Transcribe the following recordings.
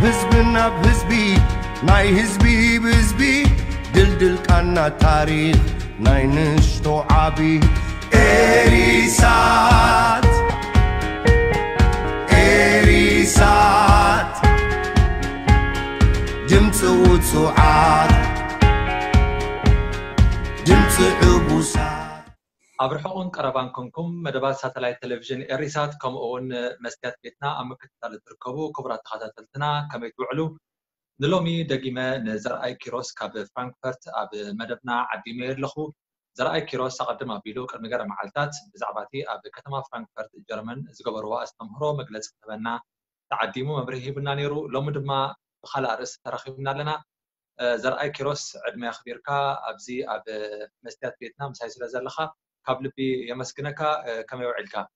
بحزبና ብህዝቢ ናይ ህዝቢ ብህዝቢ ድልድልቃና ታሪኽ ናይ ንሽቶ ዓቢ ኤሪሳት ኤሪሳት ድምፂ ውፅዓት ድምፂ ኣብ ርሑቕን ቀረባን ኮንኩም መደባት ሳተላይት ቴሌቭዥን ኤሪሳት ከምኡውን መስትያት ቤትና ኣብ ምክትታል እትርከቡ ክቡራት ተኸታተልትና ከመይ ትውዕሉ ንሎሚ ደጊመ ንዘርኣይ ኪሮስ ካብ ፍራንክፈርት ኣብ መደብና ዓዲመ ኣለኹ ዘርኣይ ኪሮስ ኣቐድም ኣቢሉ ቅድሚ ገረ መዓልታት ብዛዕባ እቲ ኣብ ከተማ ፍራንክፈርት ጀርመን ዝገበርዎ ኣስተምህሮ መግለፂ ክህበና ተዓዲሙ መምርሒ ሂብና ነይሩ ሎሚ ድማ ብካልእ ርእሲ ተረኺብና ኣለና ዘርኣይ ኪሮስ ዕድመ ኣኽቢርካ ኣብዚ ኣብ መስትያት ቤትና ምሳይ ስለ ዘለኻ كاب لبي يمسكنك آه، كما يوعلك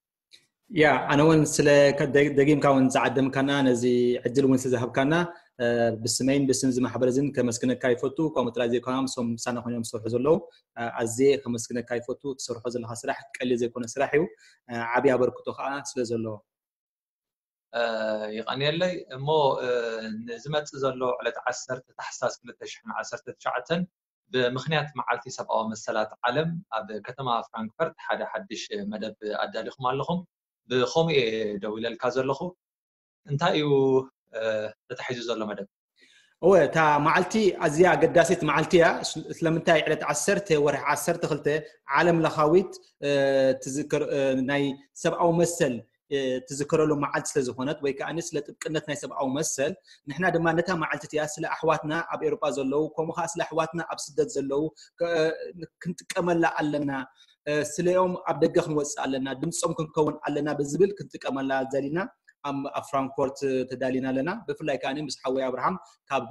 يا انا وين سلا دقيم كان زعدم كان انا زي عدل وين سذهب كان آه، بسمين بسم زي محبرزين كمسكنا كايفوتو كوم ترازي كوم سوم سنه هنا مسور حزلو آه، ازي كمسكنا كايفوتو تسور حزل حسرح قال زي كون سرحيو عبي ابركتو خا سلا زلو يعني اللي مو نزمت زلو على تعسر تحساس كل تشحن عسر تشعتن ብምክንያት መዓልቲ ሰብኣዊ መሰላት ዓለም ኣብ ከተማ ፍራንክፈርት ሓደ ሓድሽ መደብ ኣዳሊኹም ኣለኹም ብከምኡ እየ ደው ኢለልካ ዘለኹ እንታይ እዩ ተታሒዙ ዘሎ መደብ እወ እታ መዓልቲ ኣዝያ ኣገዳሲት መዓልቲ እያ ስለምንታይ ዕለት 1 ወርሒ 12 ዓለም ለካዊት ናይ ሰብኣዊ መሰል ትዝከረሉ መዓልቲ ስለ ዝኾነት ወይ ከዓ ስለ ጥብቅነት ናይ ሰብኣዊ መሰል ንሕና ድማ ነታ መዓልቲ እትያ ስለ ኣሕዋትና ኣብ ኤሮጳ ዘለው ከምኡ ከዓ ስለ ኣሕዋትና ኣብ ስደት ዘለው ክንጥቀመላ ኣለና ስለኦም ኣብ ደገ ክንወፅእ ኣለና ድምፆም ክንከውን ኣለና ብዝብል ክንጥቀመላ ዘሊና ኣብ ፍራንክፎርት ተዳሊና ኣለና ብፍላይ ከዓ ምስ ሓወይ ኣብርሃም ካብ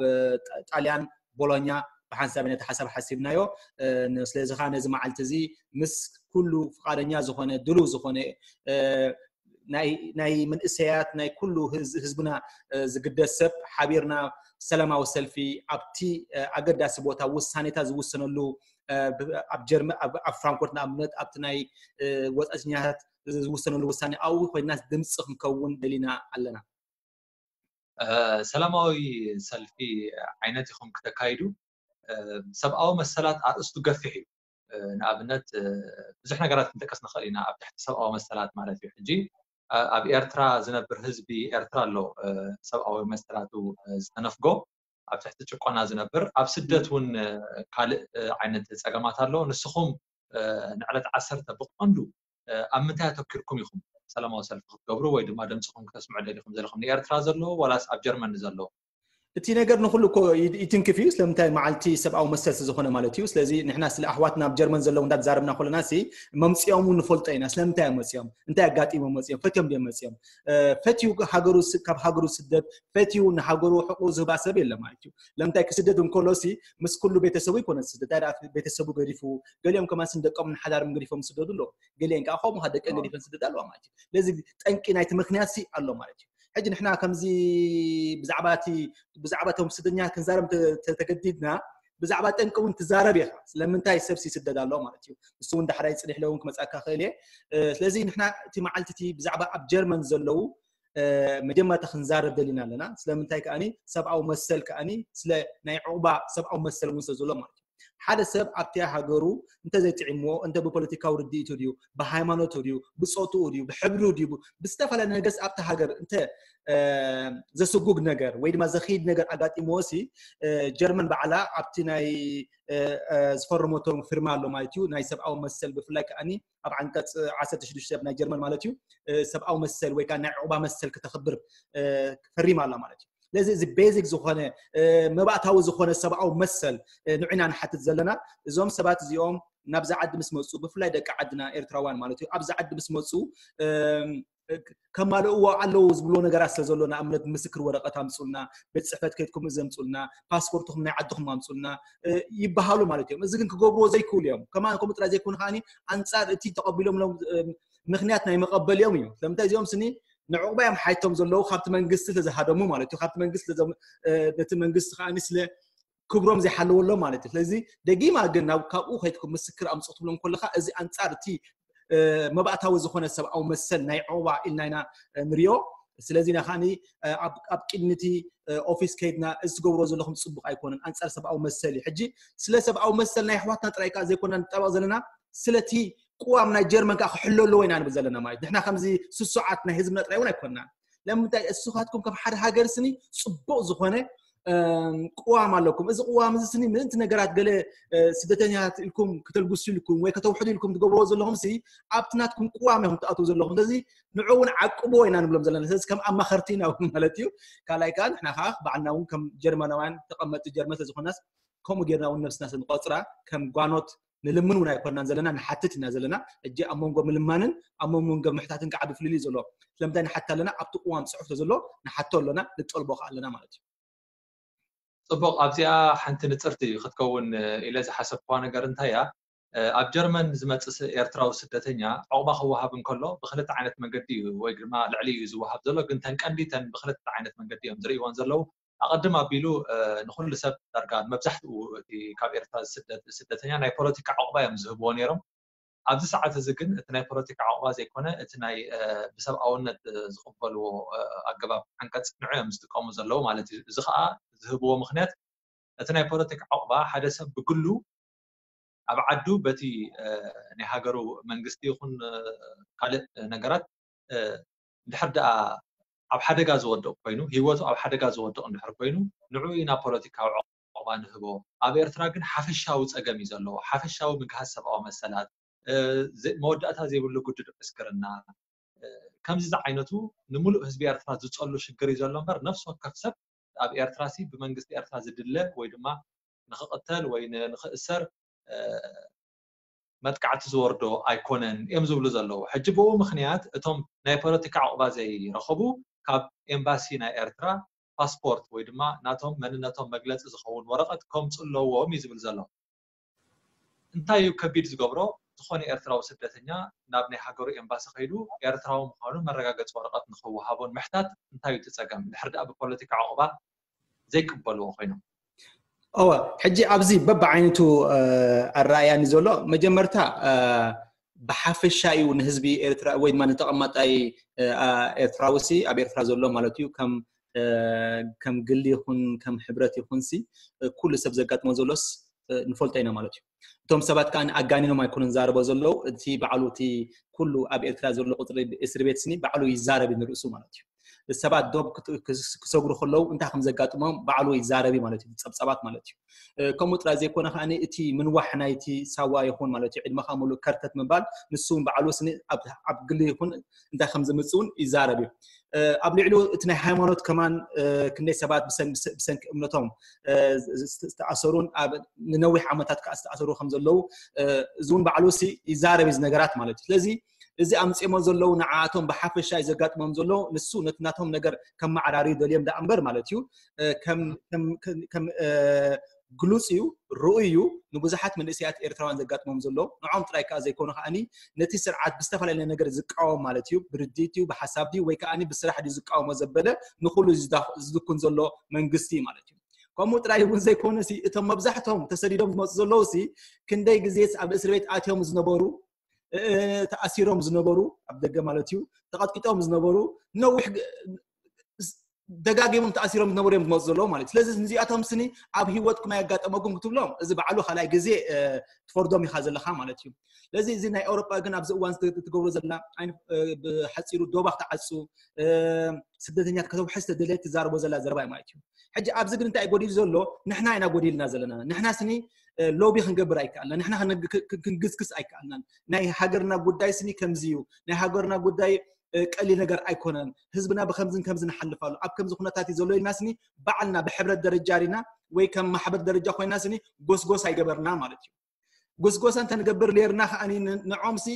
ጣልያን ቦሎኛ ብሓንሳብ ነቲ ሓሳብ ሓሲብናዮ ስለዚ ከዓ ነዚ መዓልቲ እዚ ምስ ኩሉ ፍቃደኛ ዝኾነ ድሉው ዝኾነ ناي ناي من اسيات ناي كلو هز هزبنا زقد السب حبيرنا سلام او سلفي ابتي اقد داسب وتا وسانيتا زوسنلو اب جرم اب فرانكفورت نامت ابتناي وزاجنيات زوسنلو وساني او خوي ناس دمصخ مكون دلينا علنا سلاماوي سلفي عيناتي خم كتكايدو سب او مسالات عرستو قفحي نابنت بزحنا قرات نتكس نخلينا ابتحت سب او مسالات مالاتي حجي ኣብ ኤርትራ ዝነብር ህዝቢ ኤርትራ ኣሎ ሰብኣዊ መስተላቱ ዝተነፍጎ ኣብ ትሕቲ ጭቆና ዝነብር ኣብ ስደት እውን ካልእ ዓይነት ፀገማት ኣሎ ንስኹም ንዕለት ዓሰርተ ብቐንዱ ኣብ ምንታይ ኣተኪርኩም ኢኹም ሰላማዊ ሰልፊ ክትገብሩ ወይ ድማ ድምፅኹም ክተስምዑ ደሊኹም ዘለኹም ንኤርትራ ዘሎ ዋላስ ኣብ ጀርመኒ ዘሎ እቲ ነገር ንኩሉ ኮ ይትንክፍ እዩ ስለምንታይ መዓልቲ ሰብኣዊ መሰልሲ ዝኮነ ማለት እዩ ስለዚ ንሕና ስለ ኣሕዋትና ኣብ ጀርመን ዘለው እንዳዛረብና ኮለና ሲ መምፅኦም ንፈልጦ ኢና ስለምንታይ መፅኦም እንታይ ኣጋጢሞም መፅኦም ፈትዮም ድዮም መፅኦም ፈትዩ ካብ ሃገሩ ስደት ፈትዩ ንሃገሩ ሕቁ ዝህባ ሰብ የለ ማለት እዩ ለምንታይ ክስደት እንከሎ ሲ ምስ ኩሉ ቤተሰቡ ይኮነ ስደት ቤተሰቡ ገዲፉ ገሊኦም ከማ ደቆም ንሓዳርም ገዲፎም ስደዱ ኣሎ ገሊአን ከዓ ከምኡ ደቀ ገዲፈን ስደት ኣለዋ ማለት እዩ ስለዚ ጠንቂ ናይቲ ምክንያት ሲ ኣሎ ማለት እዩ حجي نحنا كمزي بزعباتي بزعباتهم سدنيات كن زارم تجددنا بزعبات انك وانت زاربي لما انت هاي سبسي سدد الله ما تيو بس وانت حرايت صليح لو انك مسأك خيلي لذي آه، نحنا تي معلتتي بزعبة اب جيرمان زلو آه، مجمع تخن زارب دلينا لنا سلام انت هاي كأني سبعة ومسل كأني سلا نعوبة سبعة ومسل ونسل زلو ما تيو ሓደ ሰብ ኣብቲ ሃገሩ እንተዘይጥዕምዎ እንተ ብፖለቲካዊ ርድኢቱ ድዩ ብሃይማኖቱ ድዩ ብፆትኡ ድዩ ብሕብሩ ድዩ ብዝተፈላለየ ነገስ ኣብቲ ሃገር እንተ ዘስጉግ ነገር ወይ ድማ ዘክይድ ነገር ኣጋጢምዎ ሲ ጀርመን በዓላ ኣብቲ ናይ ዝፈርመቶም ፍርማ ኣሎ ማለት እዩ ናይ ሰብኣዊ መሰል ብፍላይ ከዓኒ ኣብ ዓንቀፅ 16 ናይ ጀርመን ማለት እዩ ሰብኣዊ መሰል ወይ ከዓ ናይ ዕቁባ መሰል ክተኽብር ፈሪማ ኣላ ማለት እዩ لازم زي بيزك زخانة ما بقى تاو زخانة سبعة ومثل نوعنا نحط زلنا زوم سبعة زيوم نبزع عد بس موسو بفلا دك عدنا إرتروان مالتي أبزع عد بس موسو كما لو علو زبلونا جراس لزولنا أملت مسكر ورقة تامسولنا بيت صفات كيتكم زم تولنا باسبورتهم نعدهم ما تولنا يبهالو مالتي مزكن كجوبو زي كل يوم كما أنكم ترى زي كون هاني أنصار تي تقبلهم لهم مخنات نايم يوم يوم لما تيجي يوم ንዕኡ እዮም ሓይቶም ዘለዉ ካብቲ መንግስቲ ተዝሃደሙ ማለት እዩ ካብቲ መንግስቲ ነቲ መንግስቲ ከዓኒ ስለ ክብሮም ዘይሓለወሎም ማለት እዩ ስለዚ ደጊማ ግን ናብ ካብኡ ከይትኩም ምስክር ኣምፅ ትብሎም ከለካ እዚ ኣንፃር እቲ መባእታዊ ዝኮነ ሰብኣዊ መሰል ናይ ዕቑባ ኢልና ኢና ንሪኦ ስለዚ ና ከዓኒ ኣብ ቅድሚቲ ኦፊስ ከይድና እዚ ትገብሮ ዘለኹም ፅቡቅ ኣይኮነን ኣንፃር ሰብኣዊ መሰል እዩ ሕጂ ስለ ሰብኣዊ መሰል ናይ ኣሕዋትና ጥራይ ከዓ ዘይኮና ንጠበቅ ዘለና ስለቲ ቅዋም ናይ ጀርመን ከዓ ክሕለሉ ወይና ንብል ዘለና ማለት ንሕና ከምዚ ስሱዓት ናይ ህዝቢ ነጥራይ እውን ኣይኮንናን ለምንታይ እስኻትኩም ከም ሓደ ሃገር ስኒ ፅቡቅ ዝኾነ ቅዋም ኣለኩም እዚ ቅዋም እዚ ስኒ ምእንቲ ነገራት ገለ ስደተኛታት ኢልኩም ክተልግሱ ኢልኩም ወይ ከተውሕዱ ኢልኩም ትገብርዎ ዘለኹም ሲ ኣብቲ ናትኩም ቅዋም ኢኹም ትኣትዉ ዘለኹም ስለዚ ንዑ እውን ዓቅቦ ኢና ንብሎም ዘለና ስለዚ ከም ኣማኸርቲ ኢና እውን ማለት እዩ ካልኣይ ከዓ ንሕና ከዓ በዓልና እውን ከም ጀርመናውያን ተቐመጢ ጀርመን ስለዝኮናስ ከምኡ ጌርና እውን ነብስና ስንቆፅራ ከም ጓኖት نلمنون أيقونا نزلنا نحتتنا نزلنا أجي أمون قوم لمن أمون قوم محتاجين قاعد في ليلي زلوا لم تاني حتى لنا أبط قوام صحف زلوا نحتى لنا نتطلب وقع لنا مالت طبق أبزيا حنت نترتي خد كون إلى زح حسب قوانا قرنتها يا أب جرمن زما تس إيرتراو سدتنيا عقب خو هابن كله بخلت عينت مجدي ويجر ما العلي يزوا هاب زلوا قنتن كان بخلت عينت مجدي أمدري وانزلوا اقدم ابيلو آه، نخل سب دركان مبزحت وتي كاب ارتا سدت سدت يعني ناي بوليتيكا عقبه يم زهبو نيرم ابز ساعه اتناي بوليتيكا عقبه زي كنا اتناي بسب اونت آه، زقبلو آه، اقباب انكت نعم زتقوم زلو مالتي زخا زهبو مخنات اتناي بوليتيكا عقبه حدا سب بكلو بتي ني هاجرو منغستي قال نغرات دحر ኣብ ሓደጋ ዝወድቕ ኮይኑ ሂወቱ ኣብ ሓደጋ ዝወድቕ እንድሕር ኮይኑ ንዕኡ ናብ ፖለቲካዊ ዕቆማ ንህቦ ኣብ ኤርትራ ግን ሓፈሻዊ ፀገም እዩ ዘለዎ ሓፈሻዊ ምግሃዝ ሰብኣዊ መሰላት መወዳእታ ዘይብሉ ጉድድ ምስክርና ከምዚ ዝዓይነቱ ንሙሉእ ህዝቢ ኤርትራ ዝፀሉ ሽግር እዩ ዘሎ እምበር ነፍሲ ወከፍ ሰብ ኣብ ኤርትራ ሲ ብመንግስቲ ኤርትራ ዝድለ ወይ ድማ ንክቅተል ወይ ንክእሰር መጥቃዕቲ ዝወርዶ ኣይኮነን እዮም ዝብሉ ዘለዉ ሕጂ ብኡ ምክንያት እቶም ናይ ፖለቲካ ዕቑባ ዘይረኸቡ ካብ ኤምባሲ ናይ ኤርትራ ፓስፖርት ወይ ድማ ናቶም መንነቶም መግለፂ ዝኸውን ወረቐት ከምፅ ኣለዎም እዩ ዝብል ዘሎ እንታይ እዩ ከቢድ ዝገብሮ ዝኾነ ኤርትራዊ ስደተኛ ናብ ናይ ሃገሩ ኤምባሲ ከይዱ ኤርትራዊ ምዃኑ መረጋገፂ ወረቐት ንክወሃቦን ምሕታት እንታይ እዩ ትፀገም ድሕር ድኣ ብፖለቲካ ዕቑባ ዘይቅበልዎ ኮይኖም እወ ሕጂ ኣብዚ ዓይነቱ ኣረኣያኒ ዘሎ መጀመርታ بحافي الشاي ونهزبي إيرترا وين ما نتقمت أي إيرتراوسي أبي إيرترا زولو مالتيو كم كم قلي هون كم حبرتي هونسي كل سبزقات مزولوس نفولت أينا مالتيو توم سبات كان أغاني ما يكون زاربو زولو تي بعلو تي كل أبي إيرترا زولو قطري إسربيت سني بعلو يزارب من الرسو مالتيو ሰባት ዶብ ክሰጉሩ ከለዉ እንታይ ከም ዘጋጥሞም በዓሉ ይዛረብ ማለት እዩ ፀብፀባት ማለት እዩ ከምኡ ጥራይ ዘይኮነ ከዓ እቲ ምንዋሕ ናይቲ ሳዋ ይኹን ማለት እዩ ዕድመካ ሙሉ ከርተት ምባል ንሱ በዓሉ ስኒ ኣብ ግሊ ይኹን እንታይ ከም ዝምፅ እውን ይዛረብ እዩ ኣብ ልዕሉ እቲ ናይ ሃይማኖት ከማን ክንደይ ሰባት ብሰንኪ እምነቶም ዝተኣሰሩን ኣብ ንነዊሕ ዓመታት ከዓ ዝተኣሰሩ ከም ዘለዉ እዚ እውን በዓሉ ይዛረብ እዚ ነገራት ማለት እዩ ስለዚ እዚ ኣምፅሞ ዘለው ንዓቶም ብሓፈሻ እዩ ዘጋጥሞም ዘሎ ንሱ ነቲ ናቶም ነገር ከም ማዕራሪ ደልዮም ዳ እምበር ማለት እዩ ከም ግሉፅ እዩ ርኡይ እዩ ንብዙሓት መንእሰያት ኤርትራውያን ዘጋጥሞም ዘሎ ንዖም ጥራይ ከዓ ዘይኮኑ ከዓኒ ነቲ ስርዓት ብዝተፈላለየ ነገር ዝቃወም ማለት እዩ ብርዲት እዩ ብሓሳብ ድዩ ወይ ከዓኒ ብስራሕ ድዩ ዝቃወሞ ዘበለ ንኩሉ ዝድኩን ዘሎ መንግስቲ ማለት እዩ ከምኡ ጥራይ እውን ዘይኮነ እቶም መብዛሕቶም ተሰዲዶም ዝመፁ ዘለው ክንደይ ግዜ ኣብ እስር ቤት ኣትዮም ዝነበሩ ተኣሲሮም ዝነበሩ ኣብ ደገ ማለት እዩ ተቐጥቂጦም ዝነበሩ ነዊሕ ደጋጊሞም ተኣሲሮም ዝነበሩ እዮም ዝመፁ ዘለዉ ማለት እዩ ስለዚ ንዚኣቶም ስኒ ኣብ ሂወት ኩማ የጋጠመኩም ክትብሎም እዚ በዕሉ ካልኣይ ግዜ ትፈርዶም ኢካ ዘለካ ማለት እዩ ስለዚ እዚ ናይ ኤውሮጳ ግን ኣብዚ እዋን ትገብሮ ዘላ ብሓፂሩ ዶባ ክትዓፁ ስደተኛት ከተውሕዝ ተደለየት ትዛረቦ ዘላ ዘረባ ማለት እዩ ሕጂ ኣብዚ ግን እንታይ ጎዲሉ ዘሎ ንሕና ኢና ጎዲልና ዘለና ንሕና ስኒ ሎቢ ክንገብር ኣይከኣልና ንሕና ክንግዝግዝ ኣይከኣልናን ናይ ሃገርና ጉዳይ ስኒ ከምዚ እዩ ናይ ሃገርና ጉዳይ ቀሊል ነገር ኣይኮነን ህዝብና ብከምዝን ከምዝን ሓልፋሉ ኣብ ከምዚ ኩነታት እዩ ዘሎ ኢልና ስኒ በዓልና ብሕብረት ደረጃ ሪና ወይ ከም ማሕበር ደረጃ ኮይና ስኒ ጎስጎስ ኣይገበርና ማለት እዩ ጎስጎሳ እንተንገብር ነርና ከዓኒ ንዖምሲ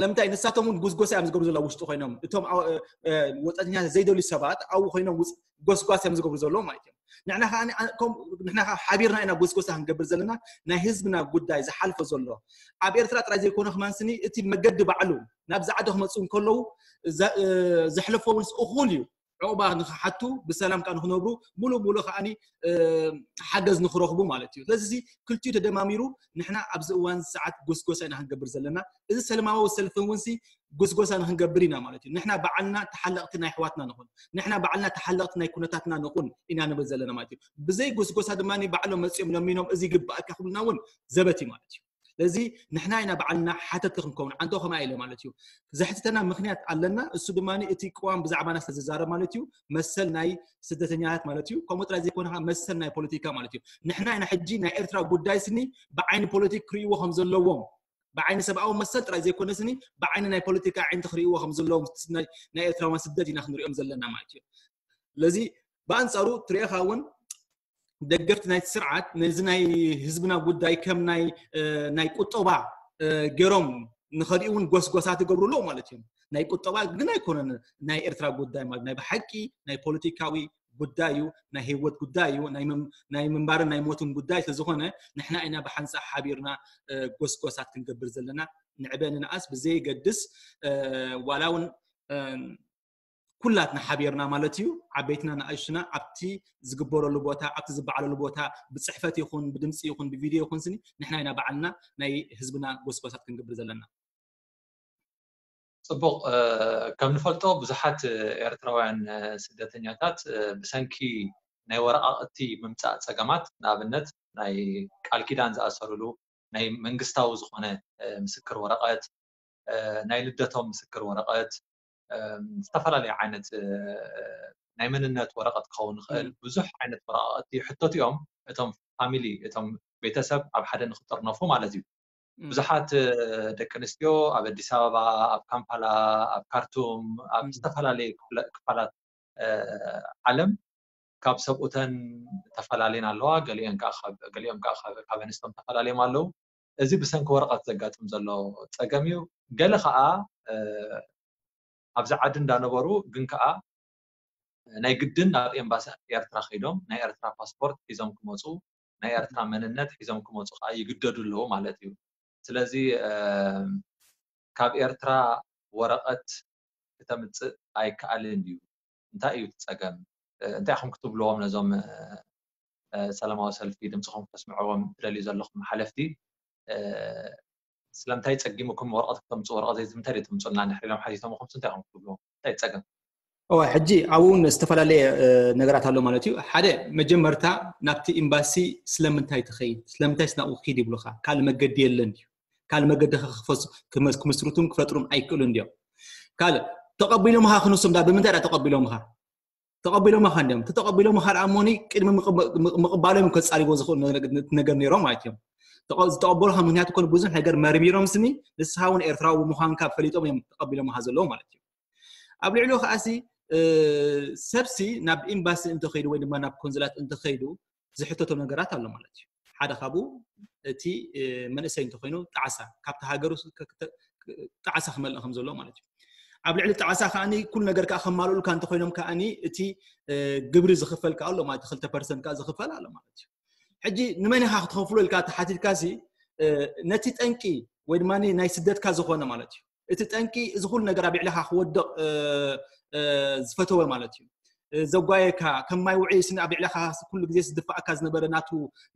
ለምንታይ ንሳቶም እውን ጉስጓስ እዮም ዝገብሩ ዘለዉ ውሽጡ ኮይኖም እቶም ወፃእተኛ ዘይደልዩ ሰባት ኣብኡ ኮይኖም ጎስጓስ እዮም ዝገብሩ ዘለዉ ማለት እዮም ንሕና ከዓ ንሕና ከዓ ሓቢርና ኢና ጎስጎሳ ክንገብር ዘለና ናይ ህዝብና ጉዳይ ዝሓልፈ ዘሎ ኣብ ኤርትራ ጥራይ ዘይኮነ ክማንስኒ እቲ መገዲ ባዕሉ ናብ ዛዕዶ ክመፁ እንከለዉ ዘሕልፎ እውን እኹል እዩ ዕቑባ ንክሓቱ ብሰላም ከዓ ንክነብሩ ሙሉእ ሙሉእ ከዓኒ ሓገዝ ንክረኽቡ ማለት እዩ ስለዚ ክልቲኡ ተደማሚሩ ንሕና ኣብዚ እዋን ሰዓት ጎስጎሳ ኢና ክንገብር ዘለና እዚ ሰለማዊ ሰልፊ እውን ጎስጎሳ ንክንገብር ኢና ማለት እዩ ንሕና በዓልና ተሓለቕቲ ናይ ኣሕዋትና ንኹን ንሕና በዓልና ተሓለቕቲ ናይ ኩነታትና ንኹን ኢና ንብል ዘለና ማለት እዩ ብዘይ ጎስጎሳ ድማ ባዕሎም መፅኦም ለሚኖም እዚ ግባእካ ክብልና እውን ዘበት እዩ ማለት እዩ ስለዚ ንሕናይና ባዓልና ሓተትቲ ክንከውን ዓንተ ኸማ ኢለ ማለት እዩ ዘሕትተና ምክንያት ኣለና እሱ ድማ እቲ ቅዋም ብዛዕባና ስለዝዛረብ ማለት እዩ መሰል ናይ ስደተኛታት ማለት እዩ ከምኡ ጥራይ ዘይኮነ መሰል ናይ ፖለቲካ ማለት እዩ ንሕና ኢና ሕጂ ናይ ኤርትራ ጉዳይ ስኒ ብዓይኒ ፖለቲክ ክርእይዎ ከም ዘለዎም ብዓይኒ ሰብኣዊ መሰል ጥራይ ዘይኮነ ስኒ ብዓይኒ ናይ ፖለቲካ ዓይነቲ ክርእይዎ ከም ዘለዎም ናይ ኤርትራውያን ስደት ኢና ክንሪኦም ዘለና ማለት እዩ ስለዚ ብኣንፃሩ ትሪኢኻ እውን دقفت ناي سرعات نزناي هزبنا وداي كم ناي ناي قطبا جرم نخديون غوس غوسات يقبروا لو مالتهم ناي قطبا غنا يكون ناي ارترا وداي مال ناي بحقي ناي بوليتيكاوي ودايو ناي هيوت ودايو ناي مم ناي منبار ناي موتون وداي تزخونه نحنا اينا بحنسا حابيرنا غوس غوسات كنقبر زلنا نعبان ناس بزي قدس ولاون ኩላትና ሓቢርና ማለት እዩ ዓበይትና ንኣሽትና ኣብቲ ዝግበረሉ ቦታ ኣብቲ ዝበዓለሉ ቦታ ብፅሕፈት ይኹን ብድምፂ ይኹን ብቪድዮ ይኹን ስኒ ንሕና ኢና ባዕልና ናይ ህዝብና ጎስጎሳት ክንግብር ዘለና ፅቡቅ ከም ንፈልጦ ብዙሓት ኤርትራውያን ስደተኛታት ብሰንኪ ናይ ወረቃቅቲ ምምፃእ ፀገማት ንኣብነት ናይ ቃል ኪዳን ዝኣሰሩሉ ናይ መንግስታዊ ዝኮነ ምስክር ወረቀት ናይ ልደቶም ምስክር ወረቀት استفر لي عينت نايمن النت ورقة ክኸውን ይኽእል ብዙሕ ዓይነት ወረቃቕቲ ሕቶት እዮም እቶም ፋሚሊ እቶም ቤተሰብ ኣብ ሓደ ንክጥርነፉ ማለት እዩ ብዙሓት ደቂ ኣንስትዮ ኣብ ኣዲስ ኣበባ ኣብ ካምፓላ ኣብ ካርቱም ኣብ ዝተፈላለየ ክፋላት ዓለም ካብ ሰብኡተን ተፈላለየን ኣለዋ ገሊኦም ከዓ ካብ ኣንስቶም ተፈላለዮም ኣለው እዚ ብሰንኪ ወረቐት ዘጋጥም ዘሎ ፀገም እዩ ገለ ከዓ ኣብዛ ዓዲ እንዳነበሩ ግን ከዓ ናይ ግድን ናብ ኤምባሲ ኤርትራ ከይዶም ናይ ኤርትራ ፓስፖርት ሒዞም ክመፁ ናይ ኤርትራ መንነት ሒዞም ክመፁ ከዓ ይግደዱ ኣለዉ ማለት እዩ ስለዚ ካብ ኤርትራ ወረቐት ክተምፅእ ኣይከኣልን እዩ እንታይ እዩ ትፀገም እንታይ ኢኹም ክትብልዎም ነዞም ሰላማዊ ሰልፊ ድምፅኹም ከስምዕዎም ትደልዩ ዘለኹም ሓለፍቲ ስለ ምንታይ ፀጊሙኩም ወረቐት ክተምፅኡ ወረቐት ዘይትምታይ ዘይትምፅኡና ንሕሪሎም ሓቲቶም ኹም እንታይ ኹም ትብልዎም እንታይ ፀገም እዋ ሕጂ ኣብኡ እውን ዝተፈላለየ ነገራት ኣሎ ማለት እዩ ሓደ መጀመርታ ናብቲ ኤምባሲ ስለምንታይ ትኸይድ ስለምንታይ ስናብኡ ክድ ይብሉካ ካልእ መገዲ የለን እዩ ካልእ መገዲ ክምስርቱን ክፈጥሩን ኣይክእሉን ድዮም ካልእ ተቐቢሎምካ ክንሱም ብምንታይ ዳ ተቐቢሎምካ ተቐቢሎምካ እንዲዮም ተተቐቢሎምካ ደኣ እሞኒ ቅድሚ ምቕባሎም ከፃሪቦ ዝኽእሉ ነገር ነይሮም ማለት እዮም ዝተቐበሉ ከም ምክንያቱ ኮኑ ብዙሕ ነገር መርሚሮም ስኒ ንስኻ እውን ኤርትራዊ ብምዃን ካብ ፈሊጦም እዮም ተቐቢሎምሃ ዘለዉ ማለት እዩ ኣብ ልዕሊኡ ከዓሲ ሰብሲ ናብ ኤምባሲ እንተኸይዱ ወይ ድማ ናብ ኮንዝላት እንተኸይዱ ዝሕተቶም ነገራት ኣሎ ማለት እዩ ሓደ ካብኡ እቲ መንእሰይ እንተኮይኑ ጣዕሳ ካብቲ ሃገሩ ጣዕሳ ክመልእ ከም ዘለዎ ማለት እዩ ኣብ ልዕሊ ጣዕሳ ከዓኒ ኩሉ ነገር ከዓ ከማልኡልካ እንተኮይኖም ከዓኒ እቲ ግብሪ ዝኽፈል ከዓ ኣሎ ማለት ክልተ ፐርሰንት ከዓ ዝኽፈል ኣሎ ማለት እዩ ሕጂ ንመን ኢኻ ክትኸፍሎ ኢልካ ተሓቲትካ ሲ ነቲ ጠንቂ ወይ ድማ ናይ ስደትካ ዝኾነ ማለት እዩ እቲ ጠንቂ እዚ ኩሉ ነገር ኣብ ልዕሊካ ክወድቕ ዝፈተወ ማለት እዩ ዘጓየካ ከም ማይ ውዒ ስኒ ኣብ ልዕሊካ ኩሉ ግዜ ዝድፋእካ ዝነበረ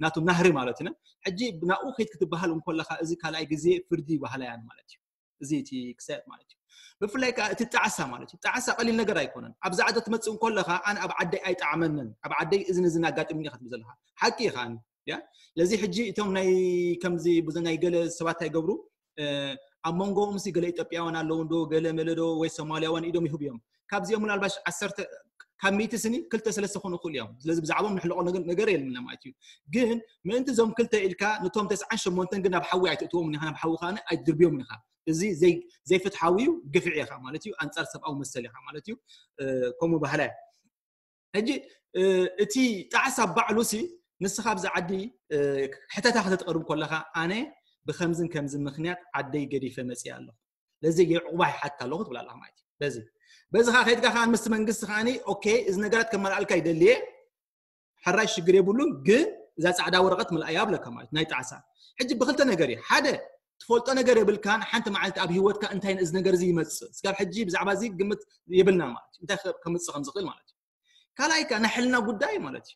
ናቱ ናህሪ ማለት እዩ ሕጂ ናብኡ ከይድ ክትበሃል እንከለካ እዚ ካልኣይ ግዜ ፍርዲ ባህላያን ማለት እዩ እዚ እቲ ክሳየጥ ማለት እዩ ብፍላይ ከዓ እቲ ጣዓሳ ማለት እዩ ጣዓሳ ቀሊል ነገር ኣይኮነን ኣብ ዛዕዳ ትመፅእ እንኮ ኣለካ ኣነ ኣብ ዓደይ ኣይጣዕመንን ኣብ ዓደይ እዝን እዝን ኣጋጢሙኒ ኢካ ትብል ዘለካ ሓቂ ኢኻ ያ ለዚ ሕጂ እቶም ናይ ከምዚ ናይ ገለ ሰባት ኣይገብሩ ኣብ መንጎኦም ሲ ገለ ኢትዮጵያውያን ኣለውን ዶ ገለ መለዶ ወይ ሶማልያውያን ኢዶም ይህብ እዮም ካብዚኦም ምናልባሽ ዓሰርተ ካብ 100 ስኒ ክልተ ሰለስተ ክኾኑ ይኽእሉ እዮም ስለዚ ብዛዕባም ንሕልቆ ነገር የለምና ማለት እዩ ግን ምእንቲ እዞም ክልተ ኢልካ ነቶም 98 ግን ናብ ሓዊ ኣይትእትዎም ኒኻ ናብ ሓዊ ከዓ ኣይትድርብዮም ኒኻ እዚ ዘይፍትሓዊ እዩ ግፍዕ ኢኻ ማለት እዩ ኣንፃር ሰብኣዊ መሰል ኢኻ ማለት እዩ ከምኡ ባህላ ሕጂ እቲ ጣዕሳ ባዕሉ ሲ ንስኻ ብዛ ዓዲ ሕተታ ክተትቐርብ ከለካ ኣነ ብከምዝን ከምዚ ምክንያት ዓደይ ገዲፈ መፅእ ኣለኹ ለዚ የዕቑባ ይሓት ኣለኹ ትብላ ኣለካ ማለት እዩ ለዚ بس خا خيت خا مست من قص خاني أوكي إذا نقرت كمل على كيد اللي حرش قري بقولون جن إذا سعد ورقة من الأياب لك ما نايت عسى حج بخلت أنا قري حدا تفولت أنا قري بالكان حنت مع أنت أبي وتك أنت هين إذا نقر زي مس سكار حجي بزعبازي قمت يبلنا ما أنت كم تسخن زقيل ما أنت كلايك أنا حلنا قدام ما أنت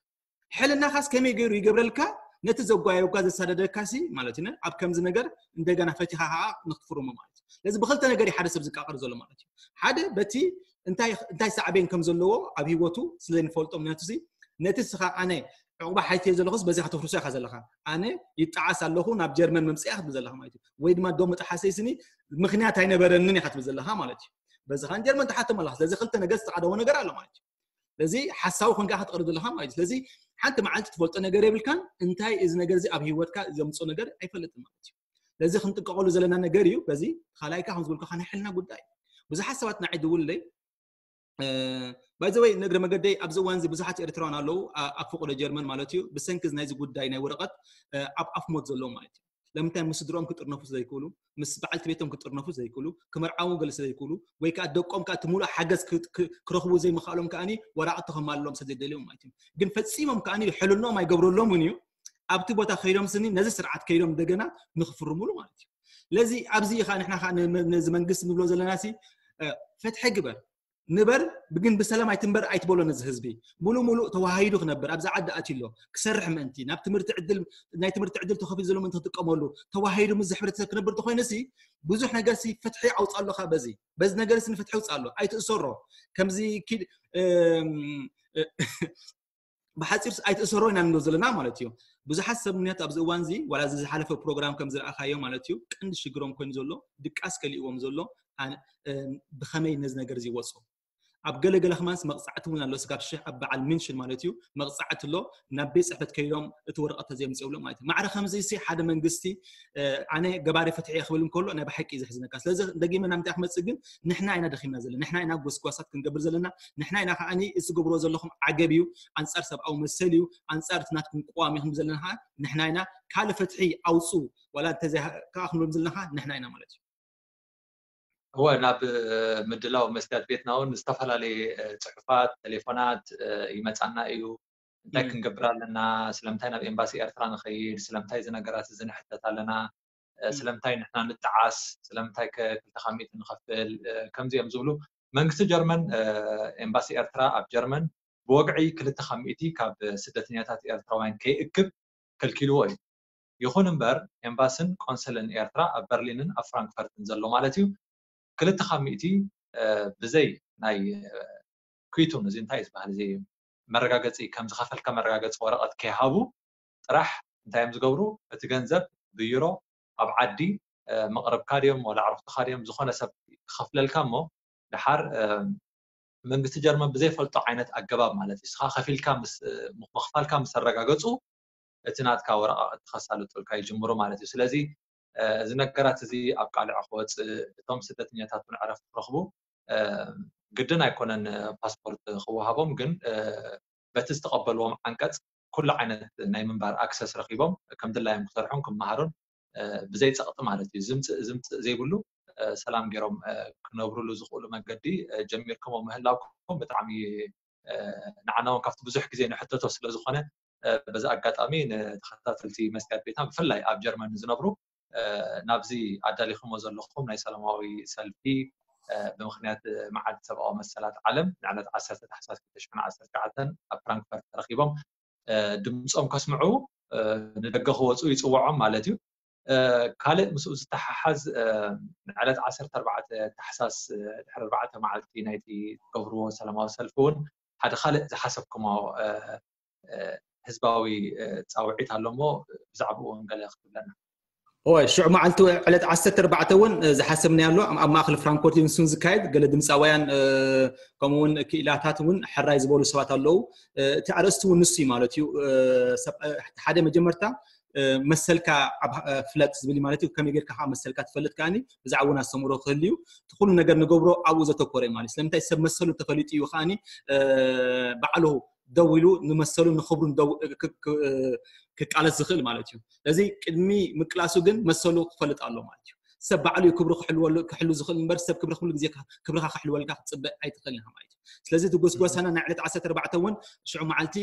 حلنا خاص كم يجري يقبل لك نت زوجي وكذا سادة كاسي مالتنا أب كم زنجر إن دجا نفتي ها ها ما مالت لازم بخلت أنا قري حدا سبز كاقر زول ما أنت حدا بتي እንታይ እንታይ ሳዕቤንከም ዘለዎ ኣብ ሂወቱ ስለንፈልጦም ነቲ እዚ ነቲ ስኻ ኣነ ዕቑባ ሓይትዮ ዘለኹስ በዚ ከተፍርሶ ኢኻ ዘለካ ኣነ ይጣዓስ ኣለኹ ናብ ጀርመን መምፅያ ክትብል ዘለካ ማለት እዩ ወይ ድማ ዶ መጥሓሰይስኒ ምክንያት ኣይነበረንን ኢኻ ትብል ዘለካ ማለት እዩ በዚ ከዓ ጀርመን ተሓትም ኣለካ ስለዚ ክልተ ነገር ዝተዓደቦ ነገር ኣሎ ማለት እዩ ስለዚ ሓሳዊ ኮንካ ኢካ ትቐርብ ዘለካ ማለት እዩ ስለዚ ሓንቲ መዓልቲ ትፈልጦ ነገር የብልካን እንታይ እዚ ነገር እዚ ኣብ ሂወትካ ዘምፆ ነገር ኣይፈልጥን ማለት እዩ ስለዚ ክንጥቀቀሉ ዘለና ነገር እዩ በዚ ካልኣይካ ከም ዝበልኩ ናይ ሕልና ጉዳይ እዩ ብዙሓት ሰባት ንዓይ ድውለይ ባይ ዘ ወይ ንእግሪ መገደይ ኣብዚ እዋን እዚ ብዙሓት ኤርትራውያን ኣለዉ ኣብ ፍቁደ ጀርመን ማለት እዩ ብሰንኪ ናይዚ ጉዳይ ናይ ወረቐት ኣብ ኣፍ ሞት ዘለዉ ማለት እዩ ለምንታይ ምስ ስድሮም ክጥርነፉ ዘይክእሉ ምስ በዓልቲ ቤቶም ክጥርነፉ ዘይክእሉ ክመርዓዊ ገለ ስለይክእሉ ወይ ከዓ ደቆም ከዓ ትምሉእ ሓገዝ ክረኽቡ ዘይምኽኣሎም ከዓኒ ወራቕቲ ከማልሎም ስለዘይደልዮም ማለት እዩ ግን ፈፂሞም ከዓኒ ሕልኖም ኣይገብረሎም እውን እዩ ኣብቲ ቦታ ከይዶም ስኒ ነዚ ስርዓት ከይዶም እንደገና ንኽፍርሙሉ ማለት እዩ ለዚ ኣብዚ ኢኻ ንሕና ከዓ ነዚ መንግስቲ ንብሎ ዘለና ሲ ፍትሒ ግበር نبر بجن بسلام أي تنبر أي تبولون الزهزبي ملو ملو توهيدوك نبر أبز عدة أتيلو كسرح من أنتي نبت عدل نايت مرت عدل تخافي زلوم أنت تكملو توهيدو مزحبرت سك نبر تخوي نسي بزح نجرسي فتحي أو تصالو بزي بز نجرس فتحي وتصالو أي تأسره كم زي كده ام أي تأسره إن أنا نزلنا مالتيو بز حسب نيات أبز وانزي ولا زي حلفو بروجرام كم زي أخايو مالتيو عند شجرهم كنزلو دكاس كلي وامزلو أنا بخمي نزنا جرزي وصو اب قال قال خمس مقصعت من لو سكاب شي اب على المنشن مالتيو مقصعت له نبي صحبت كيوم تورقت زي مصيو له مايت معره خمس سي حدا من قستي انا قباري فتحي اخبل كله انا بحكي اذا حزنك لازم دقيمه نعم احمد سجن نحنا عنا دخيمنا زل نحنا عنا بسكواسات كنقبر زلنا نحنا عنا اني اس قبرو زلهم عجبيو انصار سب او مسليو انصار تناتكم قوامهم زلنا نحنا عنا كال فتحي او سو ولا تزه كاخم زلنا نحنا عنا مالتيو هو ناب آه، مدلاو مسجد بيتنا ون استفلا لي آه، تحفات تليفونات آه، يمتعنا ايو لك نقبر لنا سلمتاي ناب امباسي ارتران خير سلمتاي زنا قرات زنا حتى لنا سلمتاي نحنا نتعاس سلمتاي كنت خميت نخفل كم زي مزولو منكس جرمن امباسي ارترا اب جرمن بوقعي كل تخميتي كاب سدتنياتات ارترا وين كي اكب كل كيلو يخون امبر امباسن كونسلن ارترا اب برلينن اب فرانكفورت نزلو مالتيو كلتا خامئتي بزي ناي كويتون زين تايس بحال زي مرقاقتي كم زخفل كم مرقاقت ورقة كيهابو راح دايم زقورو اتقنزب بيرو اب عدي مقرب كاريوم ولا عرفت خاريوم زخونا سب خفل الكامو لحر من بتجر من بزي فلطو عينت اقباب مالتي سخا خفل كام مخفل كام سرقاقتو اتنات كا ورقة اتخسالو تلقاي جمرو مالتي سلازي እዚ ነገራት እዚ ኣብ ቃልዕ ክወፅእ እቶም ስደተኛታት ምንዕረፍ ክረኽቡ ግድን ኣይኮነን ፓስፖርት ክወሃቦም ግን በቲ ዝተቐበልዎም ዓንቀፅ ኩሉ ዓይነት ናይ ምንባር ኣክሰስ ረኪቦም ከም ድላዮም ክሰርሑን ክመሃሩን ብዘይፀቕጢ ማለት እዩ ዝምፅእ ዝምፅእ ዘይብሉ ሰላም ገይሮም ክነብርሉ ዝኽእሉ መንገዲ ጀሚርኩሞ ምህላውኩም ብጣዕሚ ንዓና እውን ካብቲ ብዙሕ ግዜ ንሕተቶ ስለዝኾነ በዚ ኣጋጣሚ ንተኸታተልቲ መስጋድ ቤታን ብፍላይ ኣብ ጀርመን ዝነብሩ نابزی عدلی خموز ኣለኹም ናይ ሰላማዊ ሰልፊ ብምክንያት መዓልቲ ሰብኣዊ መሰላት ዓለም ንዕነት 1 ታሕሳስ 219 ኣብ ፍራንክፈርት ተረኪቦም ድምፆም ከስምዑ ንደገ ክወፁ ይፅውዖም ማለት እዩ ካልእ ምስኡ ዝተሓሓዝ ንዕለት 14 ታሕሳስ ድሕሪ 4 መዓልቲ ናይቲ ትገብርዎ ሰላማዊ ሰልፊ እውን ሓደ ካልእ ዝሓሰብኩሞ ህዝባዊ ፃውዒት ኣሎ እሞ ብዛዕባ እውን ገለ ክትብለና ኦይ ሽዑ መዓልቲ ዕለት 14 እውን ዝሓሰብኒ ኣሎ ኣብ ማእከል ፍራንኮርት ዩንስን ዝካየድ ገለ ድምፃውያን ከምኡ እውን ክኢላታት እውን ሕራይ ዝበሉ ሰባት ኣለው እቲ ኣርእስቲ እውን ንሱ እዩ ማለት እዩ ሓደ መጀመርታ መሰልካ ፍለጥ ዝብል ማለት እዩ ከመይ ጌርካ ከዓ መሰልካ ትፈልጥ ከዓኒ ብዛዕባ እውን ኣስተምሮ ክህል እዩ እቲ ኩሉ ነገር ንገብሮ ኣብኡ ዘተኮረ እዩ ማለት እዩ ስለምንታይ ሰብ መሰሉ ተፈሊጡ እዩ ከዓኒ ባዕሉ ደው ኢሉ ንመሰሉ ንክብሩ ክቃለስ ዝኽእል ማለት እዩ ስለዚ ቅድሚ ምቅላሱ ግን መሰሉ ክፈልጥ ኣሎ ማለት እዩ ሰብ ባዕሉ እዩ ክብሪ ክሕሉ ዝኽእል እምበር ሰብ ክብሪ ክብሉ ግዜ ክብርካ ክሕልወልካ ክትፅበእ ኣይትኽእልኒኻ ማለት እዩ ስለዚ ትጎስጓሳና ናይ ዕለት 14 እውን ሽዑ መዓልቲ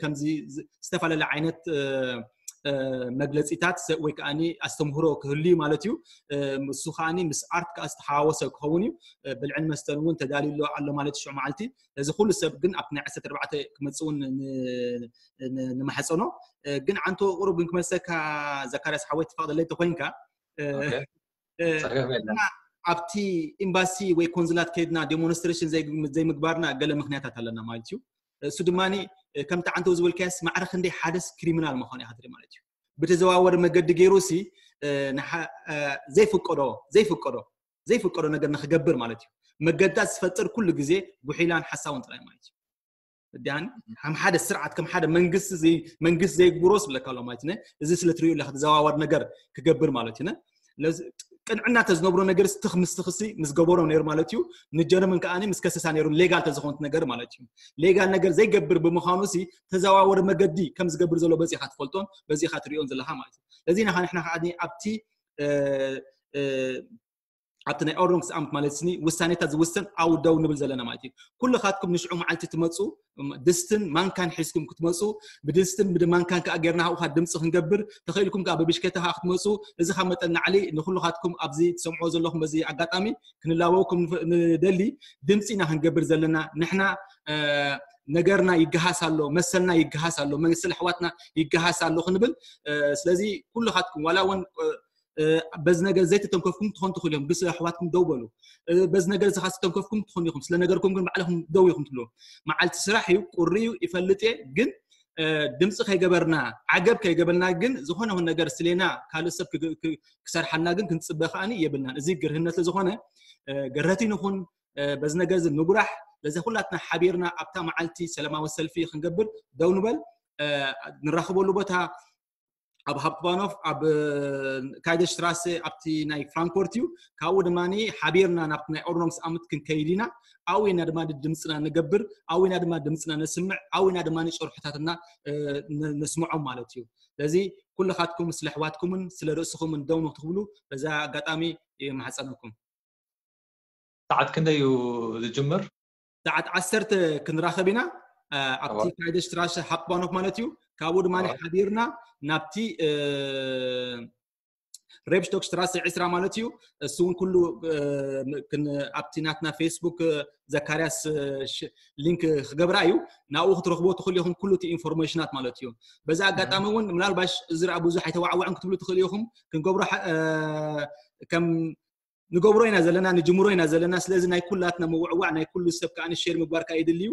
ከምዚ ዝተፈላለየ ዓይነት መግለፂታት ወይ ከዓኒ ኣስተምህሮ ክህልዩ ማለት እዩ ምሱ ከዓኒ ምስ ዓርት ከዓ ዝተሓዋወሰ ክኸውን እዩ ብልዕን መስተን እውን ተዳልዩሎ ኣሎ ማለት ሽዑ መዓልቲ እዚ ኩሉ ሰብ ግን ኣብቲ ናይ 14 ክመፅ እውን ንማሕፀኖ ግን ዓንተ ቁሩብ ግን ክመልሰካ ዘካርያስ ሓወይ ትፈቅደለይ ተኮይንካ ኣብቲ ኤምባሲ ወይ ኮንዝላት ከይድና ዴሞንስትሬሽን ዘይምግባርና ገለ ምክንያታት ኣለና ማለት እዩ እሱ ድማኒ ከምቲ ዓንተ ዝበልካያስ ማዕረ ክንደይ ሓደስ ክሪሚናል ምዃኑ ኢኻ ትርኢ ማለት እዩ ብተዘዋወሪ መገዲ ገይሩ ሲ ዘይፍቀዶ ዘይፍቀዶ ዘይፍቀዶ ነገር ንክገብር ማለት እዩ መገዳት ዝፈጥር ኩሉ ግዜ ጉሒላን ሓሳውን ጥራይ ማለት እዩ ዳን ከም ሓደ ስርዓት ከም ሓደ መንግስቲ መንግስቲ ዘይግብሮ ስብለካ ኣሎ ማለት እዩ እዚ ስለ ትሪዩ ለካ ተዘዋወር ነገር ክገብር ማለት እዩ ለዚ ቅንዕና ተዝነብሮ ነገር ስትኽ ምስ ትኽሲ ምስ ገበሮ ነይሩ ማለት እዩ ንጀርመን ከዓኒ ምስ ከሰሳ ነይሩ ሌጋል ተዝኾነት ነገር ማለት እዩ ሌጋል ነገር ዘይገብር ብምዃኑ ሲ ተዘዋወሪ መገዲ ከም ዝገብር ዘሎ በዚ ኢኻ ትፈልጦን በዚ ኢኻ ትሪኦን ዘለካ ማለት እዩ ስለዚ ንሕና ከዓ ኣብቲ ኣብቲ ናይ ኦርዶክስ ኣምት ማለት ስኒ ውሳኔታት ዝውሰን ኣውደው ንብል ዘለና ማለት እዩ ኩልካትኩም ንሽዑ መዓልቲ ትመፁ ድስትን ማንካን ሒዝኩም ክትመፁ ብድስትን ብማንካን ከዓ ጌርና ኣብኡካ ድምፂ ክንገብር ተኽእልኩም ከዓ ብብሽከተ ከዓ ክትመፁ እዚ ካብ መጠን ናዕሊ ንኩልካትኩም ኣብዚ ትሰምዖ ዘለኹም በዚ ኣጋጣሚ ክንላበውኩም ንደሊ ድምፂ ኢና ክንገብር ዘለና ንሕና ነገርና ይገሃስ ኣሎ መሰልና ይገሃስ ኣሎ መሰል ኣሕዋትና ይገሃስ ኣሎ ክንብል ስለዚ ኩልካትኩም ዋላ እውን أه، بس نجر زيت تنكفكم تخن تخليهم بس حواتكم دوبلو أه، بس نجر زخ تنكفكم تخن يخمس لأن نجركم جن معلهم دو يخمس لهم مع التسرحي قريو يفلتي جن أه، دمس خي جبرنا عجب كي جبرنا جن زخنا هو نجر سلينا كله سب ك ك كسر حنا جن كنت سب خاني يبلنا زيد جره الناس زخنا جرتي نخن بس نجر نجرح لذا خلاتنا حبيرنا ابتا معلتي سلامة والسلفي خنقبل دو نبل نرخبوا لبتها ኣብ ሃፕባኖፍ ኣብ ካይደሽትራሴ ኣብቲ ናይ ፍራንክፎርት እዩ ካብኡ ድማኒ ሓቢርና ናብቲ ናይ ኦርኖምስ ኣመት ክንከይድ ኢና ኣብኡ ኢና ድማ ድምፅና ንገብር ኣብኡ ኢና ድማ ድምፅና ነስምዕ ኣብኡ ኢና ድማ ጨርሑታትና ነስምዖም ማለት እዩ ስለዚ ኩልካትኩም ስለ ኣሕዋትኩምን ስለ ርእስኹምን ደው ንክትብሉ በዛ ኣጋጣሚ ማሕፀነኩም ሰዓት ክንደይ እዩ ዝጅምር ሰዓት ዓሰርተ ክንራኸብ ኢና ኣብቲ ካይደሽትራሸ ሃፕባኖፍ ማለት እዩ كابود ماني حبيرنا نابتي ريبشتوك شتراسي عسرا مالتيو سون كلو كن ابتناتنا فيسبوك زكارياس لينك خبرايو ناو ترخبو تخليهم كلو تي انفورميشنات مالتيو بزا اقاطامي منال باش زرع بوزو عن كتبلو تخليهم كنقبرو كم ንገብሮ ኢና ዘለና ንጅምሮ ኢና ዘለና ስለዚ ናይ ኩላትና ምውዕዋዕ ናይ ኩሉ ሰብ ከዓ ሸር ምግባርካ የድልዩ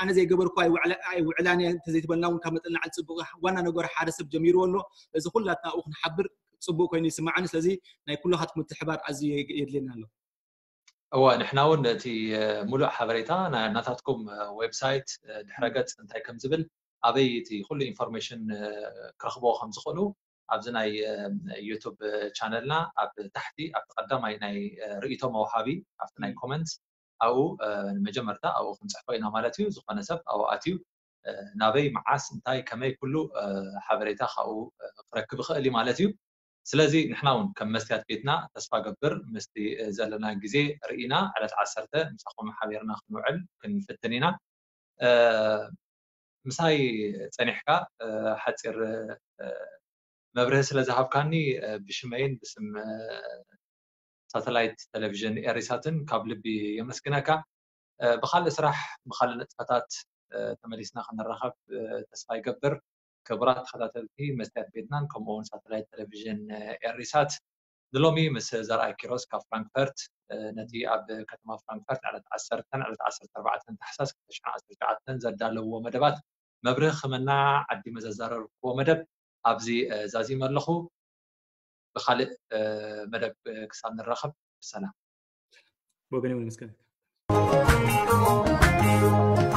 ኣነ ዘይገበርኩ ውዕላን እንተዘይትበልና እውን ካብ መጠልና ዓልፅቡቕ ዋና ነገር ሓደ ሰብ ጀሚርዎ ኣሎ እዚ ኩላትና ኣብኡ ክንሓብር ፅቡቅ ኮይኑ ይስማዓኒ ስለዚ ናይ ኩላካትኩም ትሕባር ኣዝዩ የድልየና ኣሎ እወ ንሕና እውን እቲ ሙሉእ ሓበሬታ ናታትኩም ዌብሳይት ድሕረ ገፅ እንታይ ከም ዝብል ኣበይ እቲ ኩሉ ኢንፎርሜሽን ክረክቦ ከም ዝኽእሉ ኣብዚ ናይ ዩቱብ ቻነልና ኣብ ታሕቲ ኣብቲ ቀዳማይ ናይ ርእቶ መውሃቢ ኣብቲ ናይ ኮመንት ኣብኡ መጀመርታ ኣብኡ ክንፅሕፎ ኢና ማለት እዩ ዝኾነ ሰብ ኣብኡ ኣትዩ ናበይ መዓስ እንታይ ከመይ ኩሉ ሓበሬታ ካብኡ ክረክብ ይኽእል እዩ ማለት እዩ ስለዚ ንሕና እውን ከም መስትያት ቤትና ተስፋ ገብር ምስቲ ዘለና ግዜ ርኢና ዕለት ዓሰርተ ምስኹም ሓቢርና ክንውዕል ክንፍትን ኢና ምሳይ ፀኒሕካ ሓፂር መብርሂ ስለ ዝሃብካኒ ብሽመይን ብስም ሳተላይት ቴሌቭዥን ኤሪሳትን ካብ ልቢ የመስግነካ ብካልእ ስራሕ ብካልእ ነጥፈታት ተመሊስና ክንራኸብ ተስፋ ይገብር ክቡራት ተኸታተልቲ መስትያት ቤትናን ከምኡውን ሳተላይት ቴሌቭዥን ኤሪሳት ንሎሚ ምስ ዘርኣይ ኪሮስ ካብ ፍራንክፈርት ነቲ ኣብ ከተማ ፍራንክፈርት ዕለት 10 ዕለት 14 ታሕሳስ 2019 ዘዳለውዎ መደባት መብርህ ክመና ዓዲ መዘዛረብክዎ መደብ ኣብዚ ዛዚም ኣለኹ ብካልእ መደብ ክሳብ ንራኸብ ሰላም ወገን ይሁን ምስገን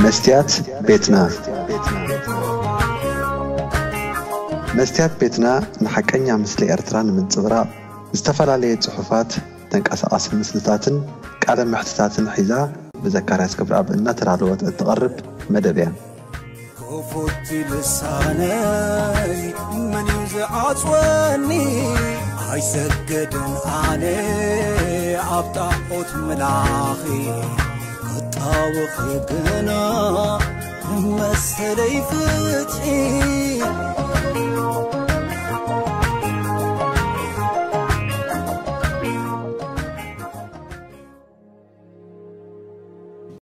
መስትያት ቤትና መስትያት ቤትና ንሓቀኛ ምስሊ ኤርትራ ንምንፅብራቕ ዝተፈላለየ ፅሑፋት ተንቀሳቐሲ ምስልታትን ቃለ ምሕትታትን ሒዛ ብዘካርያስ ክብረኣብ እናተዳለወት እትቐርብ መደብ እያ ክፉቲ ልሳነይ አጽወኒ ኣይሰግድን ኣነ ኣብ ጣዖት መላኺ ኣጣወኺ ግና መሰለይ ፍትሒ